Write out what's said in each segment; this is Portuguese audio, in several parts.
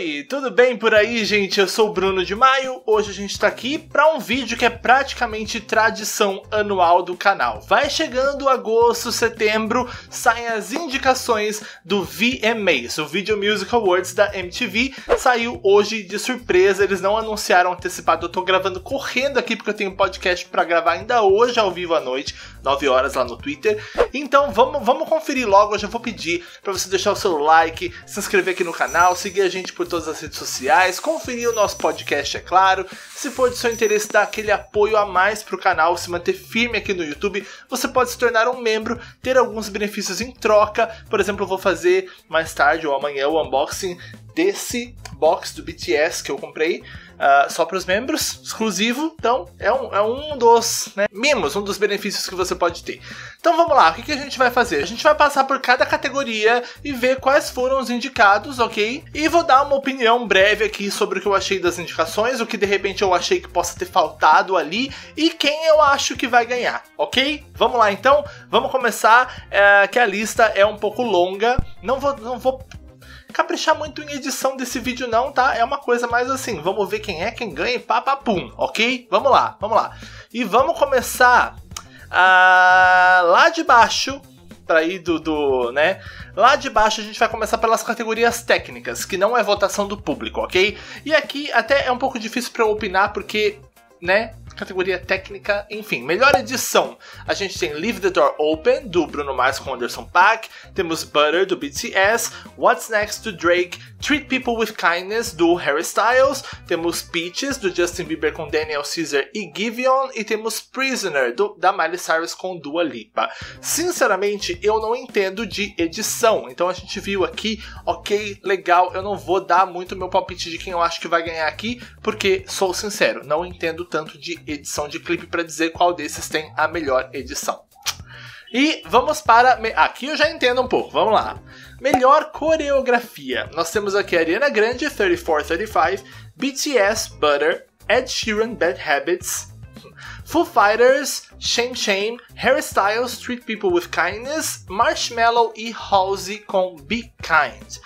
Oi, tudo bem por aí, gente? Eu sou o Bruno de Maio. Hoje a gente tá aqui para um vídeo que é praticamente tradição anual do canal. Vai chegando agosto, setembro, saem as indicações do VMAs, o Video Music Awards da MTV. Saiu hoje de surpresa, eles não anunciaram antecipado. Eu tô gravando correndo aqui porque eu tenho um podcast para gravar ainda hoje ao vivo à noite, 9 horas lá no Twitter. Então vamos, vamos conferir logo. Eu já vou pedir para você deixar o seu like, se inscrever aqui no canal, seguir a gente por todas as redes sociais, conferir o nosso podcast, é claro. Se for de seu interesse dar aquele apoio a mais para o canal, se manter firme aqui no YouTube, você pode se tornar um membro, ter alguns benefícios em troca. Por exemplo, eu vou fazer mais tarde ou amanhã o unboxing desse box do BTS que eu comprei uh, só para os membros, exclusivo. Então, é um, é um dos né, mimos, um dos benefícios que você pode ter. Então vamos lá, o que, que a gente vai fazer? A gente vai passar por cada categoria e ver quais foram os indicados, ok? E vou dar uma opinião breve aqui sobre o que eu achei das indicações, o que de repente eu achei que possa ter faltado ali e quem eu acho que vai ganhar, ok? Vamos lá então, vamos começar, é, que a lista é um pouco longa. Não vou, não vou caprichar muito em edição desse vídeo não, tá? É uma coisa mais assim, vamos ver quem é quem ganha e papapum, ok? Vamos lá, vamos lá. E vamos começar ah, lá de baixo, para ir do, do, né? Lá de baixo a gente vai começar pelas categorias técnicas, que não é votação do público, ok? E aqui até é um pouco difícil para eu opinar, porque, né? Categoria técnica, enfim, melhor edição. A gente tem Leave the Door Open, do Bruno Mars com Anderson Paak, temos Butter, do BTS, What's Next to Drake, Treat People with Kindness, do Harry Styles, temos Peaches, do Justin Bieber com Daniel Caesar e Giveon, e temos Prisoner, do, da Miley Cyrus com Dua Lipa. Sinceramente, eu não entendo de edição, então a gente viu aqui, ok, legal, eu não vou dar muito meu palpite de quem eu acho que vai ganhar aqui, porque, sou sincero, não entendo tanto de edição de clipe para dizer qual desses tem a melhor edição. E vamos para. Aqui eu já entendo um pouco, vamos lá. Melhor coreografia. Nós temos aqui Ariana Grande, 3435, BTS, Butter, Ed Sheeran, Bad Habits, Foo Fighters, Shame Shame, Harry Styles, Treat People with Kindness, Marshmallow e Halsey com Be Kind.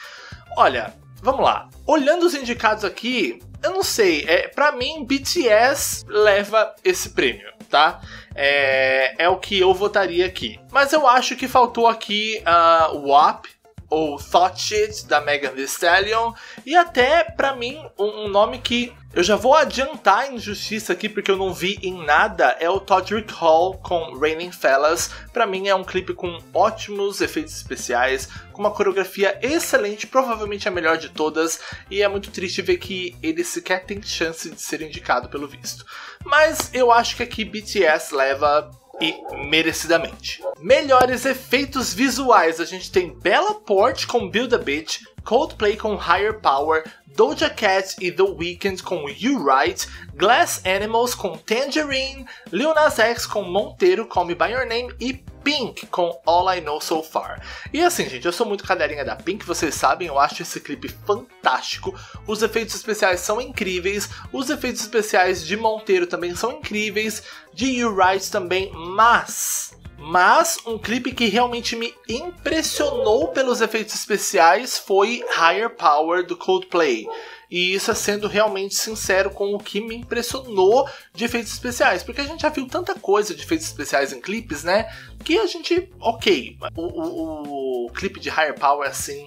Olha, vamos lá. Olhando os indicados aqui, eu não sei, é, para mim BTS leva esse prêmio, tá? É, é o que eu votaria aqui. Mas eu acho que faltou aqui uh, o WAP, ou Thought Shit da Megan Thee Stallion e até para mim um, nome que eu já vou adiantar em justiça aqui porque eu não vi em nada é o Todrick Hall com Raining Fellas. Para mim é um clipe com ótimos efeitos especiais, com uma coreografia excelente, provavelmente a melhor de todas, e é muito triste ver que ele sequer tem chance de ser indicado pelo visto. Mas eu acho que aqui BTS leva e merecidamente. Melhores efeitos visuais, a gente tem Bella Port com Build a Beach, Coldplay com Higher Power, Doja Cat e The Weeknd com You Right, Glass Animals com Tangerine, Lil Nas X com Monteiro, Call Me By Your Name e Pink com All I Know So Far. E assim, gente, eu sou muito cadelinha da Pink, vocês sabem, eu acho esse clipe fantástico. Os efeitos especiais são incríveis, os efeitos especiais de Monteiro também são incríveis, de You Right também, mas mas um clipe que realmente me impressionou pelos efeitos especiais foi Higher Power do Coldplay. E isso é sendo realmente sincero com o que me impressionou de efeitos especiais. Porque a gente já viu tanta coisa de efeitos especiais em clipes, né? Que a gente. Ok. O, o, o clipe de Higher Power, assim.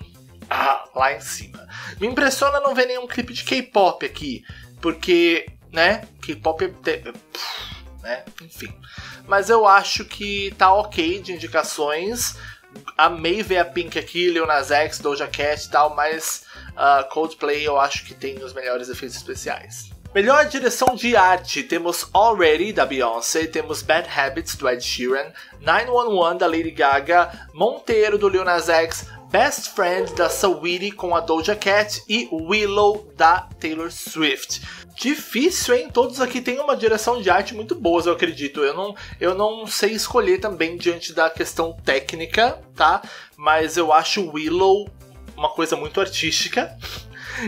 Ah, lá em cima. Me impressiona não ver nenhum clipe de K-pop aqui. Porque, né? K-pop é. Né? Enfim. Mas eu acho que tá ok de indicações. Amei ver a Pink aqui, Lil Nas X, Doja Cat e tal, mas uh, Coldplay eu acho que tem os melhores efeitos especiais. Melhor direção de arte, temos Already da Beyoncé, temos Bad Habits do Ed Sheeran, 911 da Lady Gaga, Monteiro do Lil Nas X, Best Friend da Saweetie com a Doja Cat e Willow da Taylor Swift. Difícil, hein? Todos aqui têm uma direção de arte muito boa, eu acredito. Eu não, eu não sei escolher também diante da questão técnica, tá? Mas eu acho Willow uma coisa muito artística.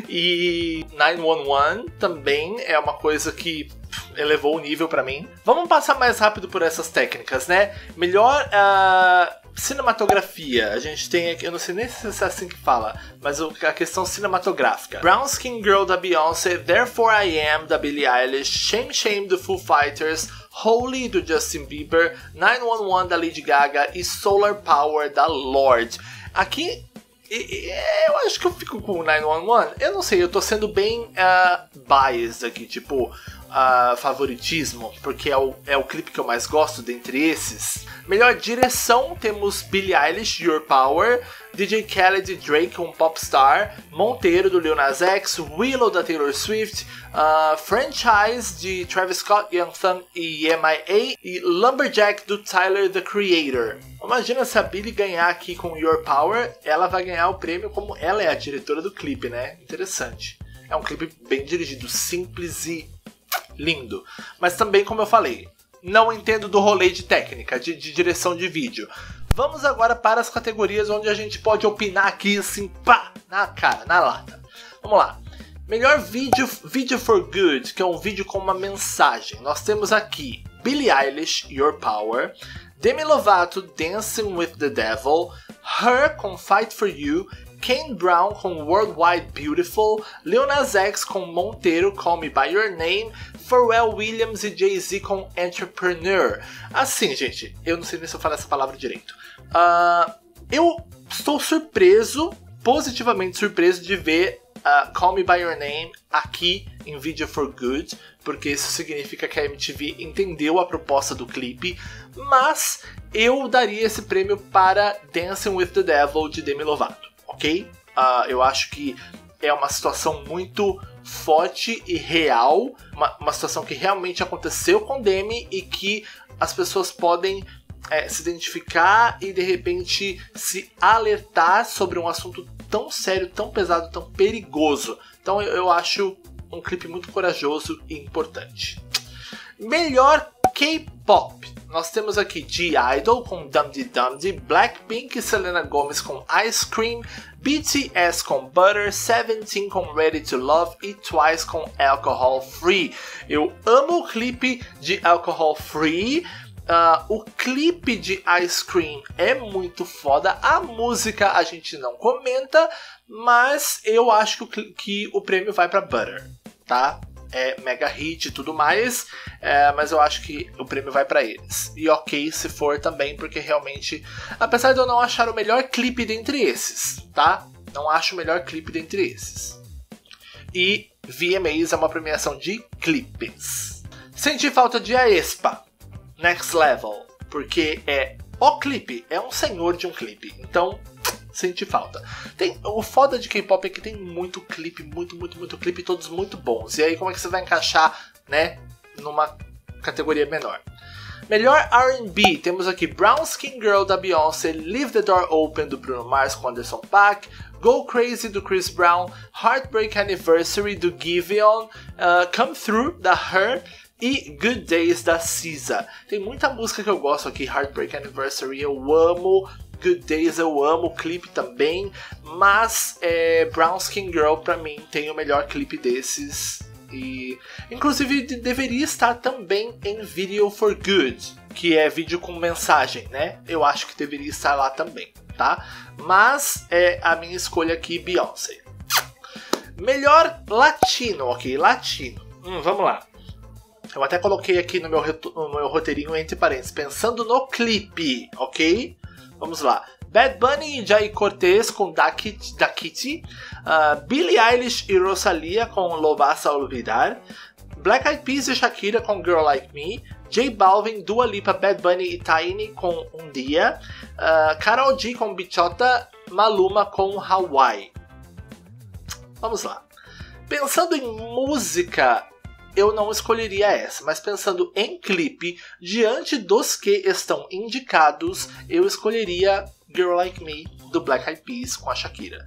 E 911 também é uma coisa que elevou o nível para mim. Vamos passar mais rápido por essas técnicas, né? Melhor uh, cinematografia, a gente tem eu não sei nem se é assim que fala, mas a questão cinematográfica. Brown Skin Girl da Beyoncé, Therefore I Am da Billie Eilish, Shame Shame do Foo Fighters, Holy do Justin Bieber, 911 da Lady Gaga e Solar Power da Lorde. Aqui eu acho que eu fico com o 911. Eu não sei, eu tô sendo bem uh, biased aqui, tipo, uh, favoritismo, porque é o, é o clipe que eu mais gosto dentre esses. Melhor direção, temos Billie Eilish, Your Power, DJ Khaled Drake com Popstar, Monteiro do Lil Nas X, Willow da Taylor Swift, uh, Franchise de Travis Scott, Young Thug e MIA e Lumberjack do Tyler the Creator. Imagina se a Billie ganhar aqui com Your Power, ela vai ganhar o prêmio como ela é a diretora do clipe, né? Interessante. É um clipe bem dirigido, simples e lindo. Mas também, como eu falei, não entendo do rolê de técnica, de, de direção de vídeo. Vamos agora para as categorias onde a gente pode opinar aqui assim, pá, na cara, na lata. Vamos lá. Melhor vídeo, Video for Good, que é um vídeo com uma mensagem. Nós temos aqui Billie Eilish, Your Power, Demi Lovato, Dancing with the Devil, Her com Fight for You, Kane Brown com Worldwide Beautiful, Lil Nas X com Monteiro, Call Me By Your Name, Pharrell Williams e Jay-Z com Entrepreneur. Assim, gente, eu não sei nem se eu falo essa palavra direito. Uh, eu estou surpreso, positivamente surpreso, de ver uh, Call Me By Your Name aqui em Video for Good, porque isso significa que a MTV entendeu a proposta do clipe, mas eu daria esse prêmio para Dancing with the Devil de Demi Lovato, ok? Uh, eu acho que é uma situação muito forte e real, uma, uma situação que realmente aconteceu com Demi e que as pessoas podem é, se identificar e de repente se alertar sobre um assunto tão sério, tão pesado, tão perigoso. Então eu, eu acho um clipe muito corajoso e importante. Melhor K-pop. Nós temos aqui G-Idol com Dum Dum Blackpink e Selena Gomez com Ice Cream, BTS com Butter, Seventeen com Ready to Love e Twice com Alcohol Free. Eu amo o clipe de Alcohol Free. Uh, o clipe de Ice Cream é muito foda. A música a gente não comenta, mas eu acho que, que o prêmio vai para Butter, tá? É mega hit e tudo mais, é, mas eu acho que o prêmio vai para eles. E ok se for também, porque realmente, apesar de eu não achar o melhor clipe dentre esses, tá? Não acho o melhor clipe dentre esses. E VMAs é uma premiação de clipes. Senti falta de Aespa, Next Level, porque é o clipe, é um senhor de um clipe. Então, senti falta. Tem, o foda de K-pop é que tem muito clipe, muito, muito, muito clipe, todos muito bons. E aí como é que você vai encaixar, né, numa categoria menor? Melhor R&B, temos aqui Brown Skin Girl da Beyoncé, Leave the Door Open do Bruno Mars com Anderson Paak, Go Crazy do Chris Brown, Heartbreak Anniversary do Giveon, uh, Come Through da Her e Good Days da SZA. Tem muita música que eu gosto aqui, Heartbreak Anniversary eu amo, Good Days eu amo o clipe também, mas é, Brown Skin Girl para mim tem o melhor clipe desses e inclusive deveria estar também em Video for Good, que é vídeo com mensagem, né? Eu acho que deveria estar lá também, tá? Mas é a minha escolha aqui Beyoncé. Melhor latino, ok? Latino. Hum, vamos lá. Eu até coloquei aqui no meu, no meu roteirinho entre parênteses, pensando no clipe, ok? Vamos lá. Bad Bunny e Jay Cortez com Da Kitty, uh, Billie Eilish e Rosalia com Lo Vas a Olvidar, Black Eyed Peas e Shakira com Girl Like Me, J Balvin, Dua Lipa, Bad Bunny e Tiny com Um Dia, uh, Karol G com Bichota, Maluma com Hawaii. Vamos lá. Pensando em música, eu não escolheria essa, mas pensando em clipe, diante dos que estão indicados, eu escolheria Girl Like Me do Black Eyed Peas com a Shakira.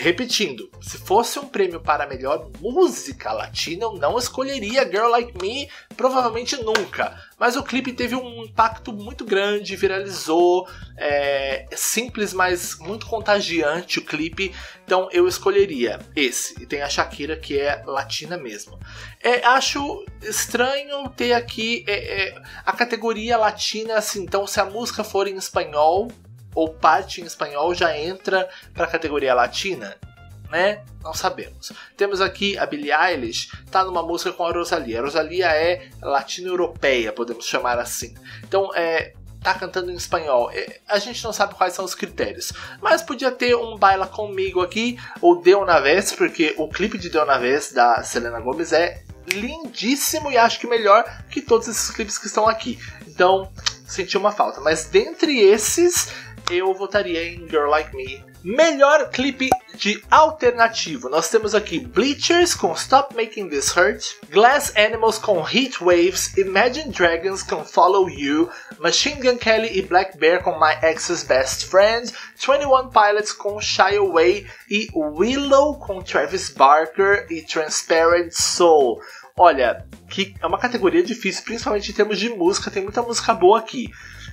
Repetindo, se fosse um prêmio para melhor música latina, eu não escolheria Girl Like Me, provavelmente nunca. Mas o clipe teve um impacto muito grande, viralizou, é simples, mas muito contagiante o clipe, então eu escolheria esse. E tem a Shakira, que é latina mesmo. É, acho estranho ter aqui é, é, a categoria latina, assim, então se a música for em espanhol, ou parte em espanhol já entra para a categoria latina? Né? Não sabemos. Temos aqui a Billie Eilish, tá numa música com a Rosalia. A Rosalia é latino-europeia, podemos chamar assim. Então, é, tá cantando em espanhol. É, a gente não sabe quais são os critérios. Mas podia ter um Baila Comigo aqui, ou De Una Vez, porque o clipe de De Una Vez da Selena Gomez é lindíssimo e acho que melhor que todos esses clipes que estão aqui. Então, senti uma falta. Mas dentre esses, eu votaria em Girl Like Me. Melhor clipe de alternativo. Nós temos aqui Bleachers com Stop Making This Hurt, Glass Animals com Heat Waves, Imagine Dragons com Follow You, Machine Gun Kelly e Black Bear com My Ex's Best Friend, 21 Pilots com Shy Away e Willow com Travis Barker e Transparent Soul. Olha, que é uma categoria difícil, principalmente em termos de música, tem muita música boa aqui.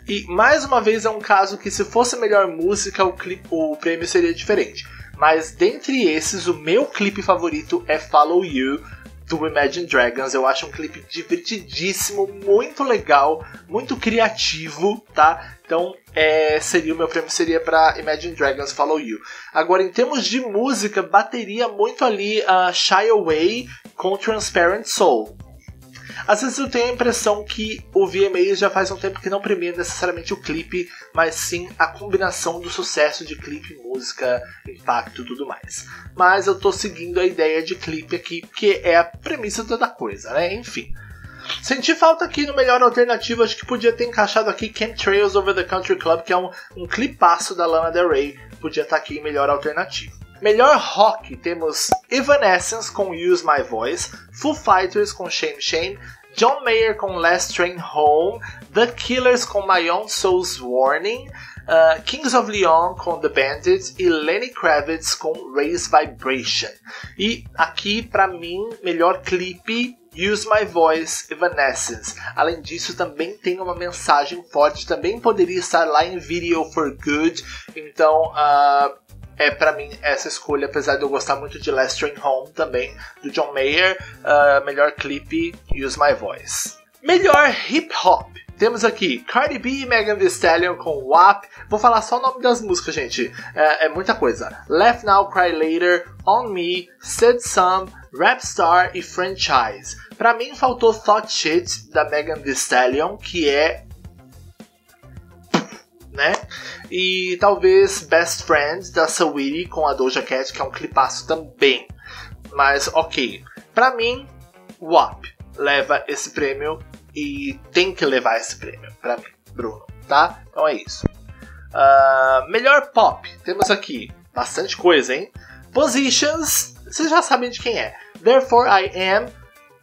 E mais uma vez é um caso que se fosse melhor música, o, clipe, o prêmio seria diferente. Mas dentre esses, o meu clipe favorito é Follow You do Imagine Dragons. Eu acho um clipe divertidíssimo, muito legal, muito criativo, tá? Então, é, seria o meu prêmio seria para Imagine Dragons Follow You. Agora, em termos de música, bateria muito ali a uh, Shy Away com Transparent Soul. Às vezes eu tenho a impressão que o VMA já faz um tempo que não premia necessariamente o clipe, mas sim a combinação do sucesso de clipe, música, impacto e tudo mais. Mas eu tô seguindo a ideia de clipe aqui, que é a premissa da coisa, né? Enfim. Senti falta aqui no melhor alternativo, acho que podia ter encaixado aqui Trails Over the Country Club, que é um, um clipaço da Lana Del Rey, podia estar tá aqui em melhor alternativo. Melhor rock temos Evanescence com Use My Voice, Foo Fighters com Shame Shame, John Mayer com Last Train Home, The Killers com My Own Soul's Warning, uh, Kings of Leon com The Bandits e Lenny Kravitz com Raise Vibration. E aqui, para mim, melhor clipe Use My Voice, Evanescence. Além disso, também tem uma mensagem forte, também poderia estar lá em Video for Good. Então, uh, é para mim essa escolha, apesar de eu gostar muito de Last Train Home também, do John Mayer, uh, melhor clipe Use My Voice. Melhor hip hop. Temos aqui Cardi B e Megan Thee Stallion com WAP. Vou falar só o nome das músicas, gente. É, é muita coisa. Left Now, Cry Later, On Me, Said Some, Rap Star e Franchise. Pra mim faltou Thought Shit da Megan Thee Stallion, que é né? E talvez Best Friends da Saweetie com a Doja Cat, que é um clipaço também. Mas ok, pra mim, WAP leva esse prêmio e tem que levar esse prêmio pra mim, Bruno, tá? Então é isso. Uh, melhor pop, temos aqui bastante coisa, hein? Positions, vocês já sabem de quem é. Therefore I Am,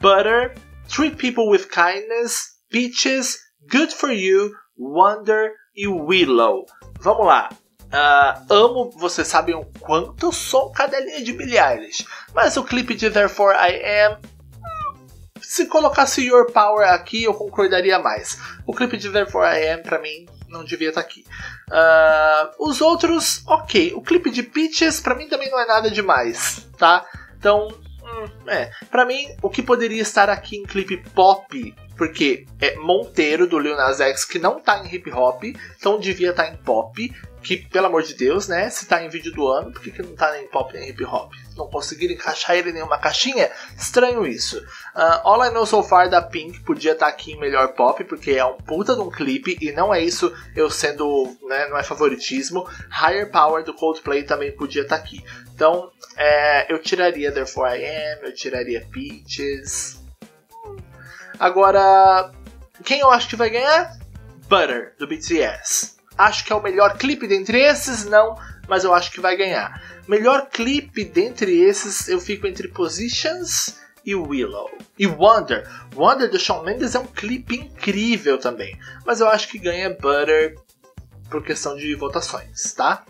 Butter, Treat People with Kindness, Peaches, Good for You, Wonder, e Willow. Vamos lá. Uh, amo, vocês sabem o quanto eu sou cadelinha de Billie Eilish. Mas o clipe de Therefore I Am. Se colocasse Your Power aqui, eu concordaria mais. O clipe de Therefore I Am, pra mim, não devia estar tá aqui. Uh, os outros, ok. O clipe de Peaches, pra mim, também não é nada demais, tá? Então, hum, é. Pra mim, o que poderia estar aqui em clipe pop porque é Monteiro do Lil Nas X que não tá em hip hop, então devia estar tá em pop, que pelo amor de Deus, né? Se tá em vídeo do ano, por que, que não tá nem pop nem hip hop? Não conseguiram encaixar ele em nenhuma caixinha? Estranho isso. Uh, All I Know So Far da Pink podia estar tá aqui em melhor pop, porque é um puta de um clipe, e não é isso eu sendo, né, não é favoritismo. Higher Power do Coldplay também podia estar tá aqui. Então, é, eu tiraria Therefore I Am, eu tiraria Peaches. Agora, quem eu acho que vai ganhar? Butter, do BTS. Acho que é o melhor clipe dentre esses, não, mas eu acho que vai ganhar. Melhor clipe dentre esses, eu fico entre Positions e Willow. E Wonder. Wonder do Shawn Mendes é um clipe incrível também, mas eu acho que ganha Butter por questão de votações, tá?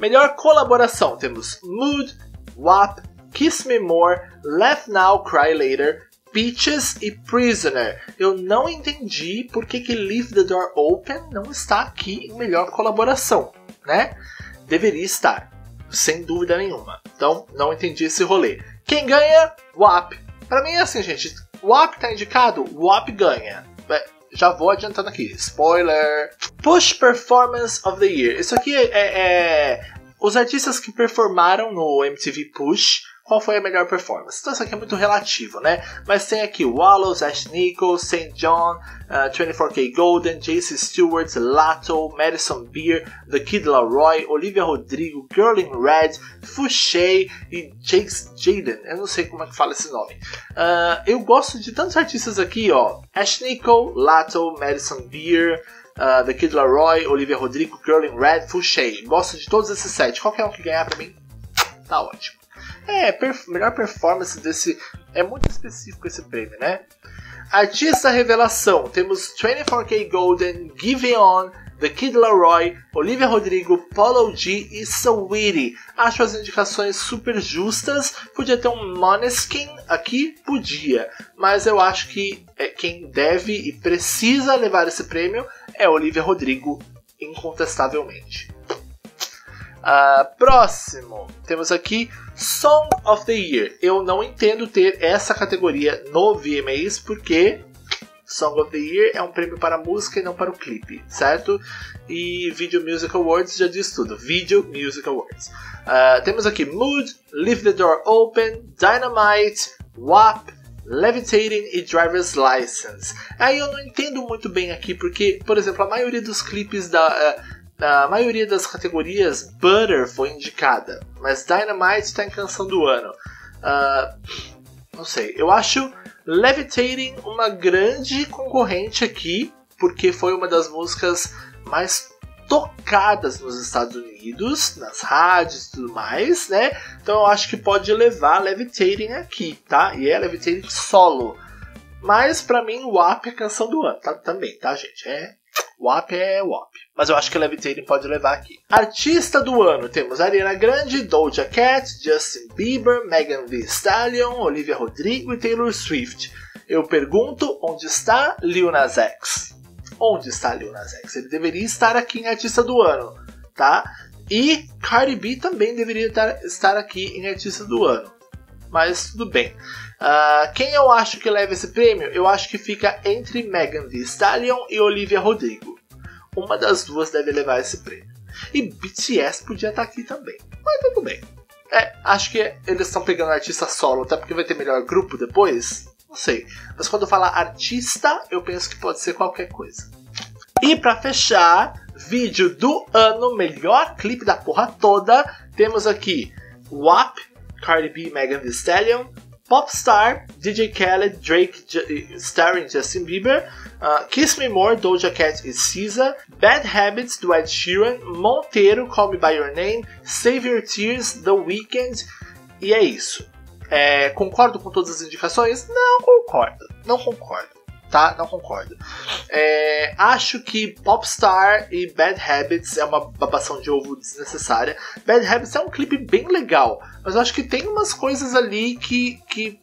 Melhor colaboração temos Mood, WAP, Kiss Me More, Laugh Now, Cry Later, Peaches e Prisoner. Eu não entendi por que, que Leave the Door Open não está aqui em melhor colaboração, né? Deveria estar, sem dúvida nenhuma. Então, não entendi esse rolê. Quem ganha? WAP. Para mim é assim, gente. WAP tá indicado, WAP ganha. Já vou adiantando aqui. Spoiler! Push Performance of the Year. Isso aqui é, é, é os artistas que performaram no MTV Push qual foi a melhor performance. Então isso aqui é muito relativo, né? Mas tem aqui Wallows, Ash Nichols, St. John, uh, 24K Golden, JC Stewart, Lato, Madison Beer, The Kid Laroi, Olivia Rodrigo, Girl in Red, Fouché e Jakes Jaden. Eu não sei como é que fala esse nome. Uh, eu gosto de tantos artistas aqui, ó. Ash Nichols, Lato, Madison Beer, uh, The Kid Laroi, Olivia Rodrigo, Girl in Red, Fouché. Gosto de todos esses sete. Qualquer um que ganhar pra mim, tá ótimo. É, perf melhor performance desse. É muito específico esse prêmio, né? Artista Revelação: temos 24K Golden, Give On, The Kid Laroi, Olivia Rodrigo, Polo G e Saweetie. Acho as indicações super justas. Podia ter um Moneskin aqui? Podia. Mas eu acho que é, quem deve e precisa levar esse prêmio é Olivia Rodrigo, incontestavelmente. Uh, próximo, temos aqui Song of the Year. Eu não entendo ter essa categoria no VMAs porque Song of the Year é um prêmio para a música e não para o clipe, certo? E Video Music Awards já diz tudo. Video Music Awards. Uh, temos aqui Mood, Leave the Door Open, Dynamite, WAP, Levitating e Driver's License. Aí eu não entendo muito bem aqui porque, por exemplo, a maioria dos clipes da. Na maioria das categorias, Butter foi indicada, mas Dynamite está em canção do ano. Uh, não sei, eu acho Levitating uma grande concorrente aqui, porque foi uma das músicas mais tocadas nos Estados Unidos, nas rádios e tudo mais, né? Então eu acho que pode levar Levitating aqui, tá? E é Levitating solo. Mas para mim o WAP é canção do ano, tá? Também, tá, gente? É WAP é WAP. Mas eu acho que Levitating pode levar aqui. Artista do ano: temos Ariana Grande, Doja Cat, Justin Bieber, Megan Thee Stallion, Olivia Rodrigo e Taylor Swift. Eu pergunto: onde está Lil Nas X? Onde está Lil Nas X? Ele deveria estar aqui em Artista do Ano, tá? E Cardi B também deveria estar aqui em Artista do Ano. Mas tudo bem. Uh, quem eu acho que leva esse prêmio? Eu acho que fica entre Megan Thee Stallion e Olivia Rodrigo. Uma das duas deve levar esse prêmio. E BTS podia estar aqui também. Mas tudo bem. É, acho que eles estão pegando artista solo, até porque vai ter melhor grupo depois. Não sei. Mas quando eu falar artista, eu penso que pode ser qualquer coisa. E para fechar, vídeo do ano, melhor clipe da porra toda, temos aqui WAP, Cardi B, Megan Thee Stallion, Popstar, DJ Khaled, Drake J starring Justin Bieber, uh, Kiss Me More, Doja Cat e SZA, Bad Habits, do Ed Sheeran, Monteiro, Call Me By Your Name, Save Your Tears, The Weeknd, e é isso. É, concordo com todas as indicações? Não concordo, não concordo tá? Não concordo. É, acho que Popstar e Bad Habits é uma babação de ovo desnecessária. Bad Habits é um clipe bem legal, mas eu acho que tem umas coisas ali que, que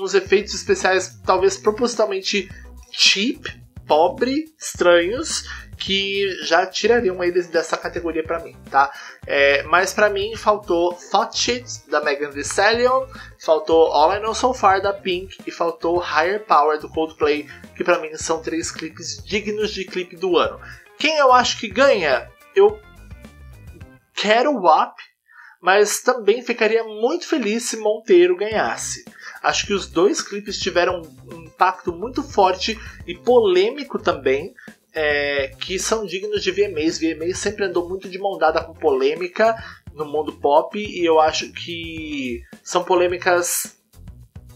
uns efeitos especiais talvez propositalmente cheap, pobre, estranhos, que já tirariam eles dessa categoria para mim, tá? É, mas para mim faltou Thought Shit da Megan Thee Stallion, faltou All I Know So Far da Pink e faltou Higher Power do Coldplay, que para mim são três clipes dignos de clipe do ano. Quem eu acho que ganha? Eu quero o WAP, mas também ficaria muito feliz se Monteiro ganhasse. Acho que os dois clipes tiveram impacto muito forte e polêmico também, é, que são dignos de VMAs. VMAs sempre andou muito de mão dada com polêmica no mundo pop e eu acho que são polêmicas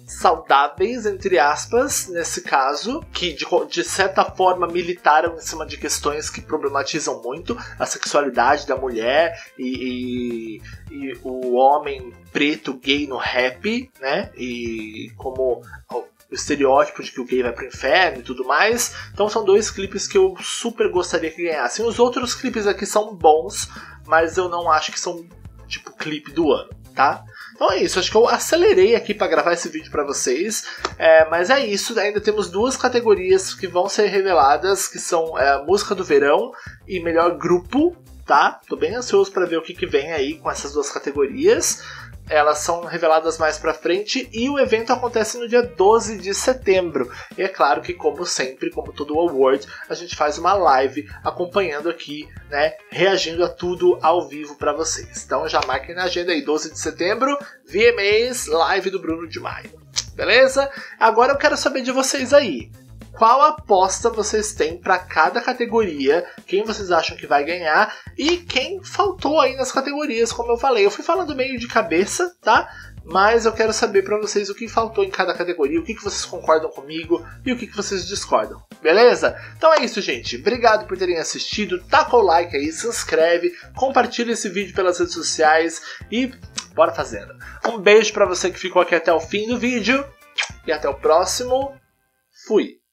saudáveis, entre aspas, nesse caso, que de, de, certa forma militaram em cima de questões que problematizam muito a sexualidade da mulher e, e, e o homem preto gay no rap, né? E como estereótipo de que o gay vai pro inferno e tudo mais. Então são dois clipes que eu super gostaria que ganhassem. Os outros clipes aqui são bons, mas eu não acho que são tipo clipe do ano, tá? Então é isso, acho que eu acelerei aqui para gravar esse vídeo para vocês, é, mas é isso. Ainda temos duas categorias que vão ser reveladas, que são é, música do verão e melhor grupo, tá? Tô bem ansioso para ver o que, que vem aí com essas duas categorias. Elas são reveladas mais pra frente e o evento acontece no dia 12 de setembro. E é claro que, como sempre, como todo o award, a gente faz uma live acompanhando aqui, né, reagindo a tudo ao vivo para vocês. Então já marquem na agenda aí, 12 de setembro, VMAs, live do Bruno de Maio. Beleza? Agora eu quero saber de vocês aí qual aposta vocês têm para cada categoria, quem vocês acham que vai ganhar e quem faltou aí nas categorias, como eu falei. Eu fui falando meio de cabeça, tá? Mas eu quero saber para vocês o que faltou em cada categoria, o que, que vocês concordam comigo e o que, que vocês discordam, beleza? Então é isso, gente. Obrigado por terem assistido. Taca o like aí, se inscreve, compartilha esse vídeo pelas redes sociais e bora fazendo. Um beijo para você que ficou aqui até o fim do vídeo e até o próximo. Fui!